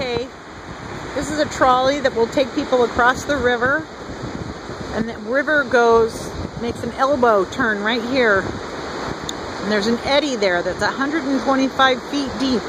Okay, this is a trolley that will take people across the river. And the river goes, makes an elbow turn right here. And there's an eddy there that's 125 feet deep.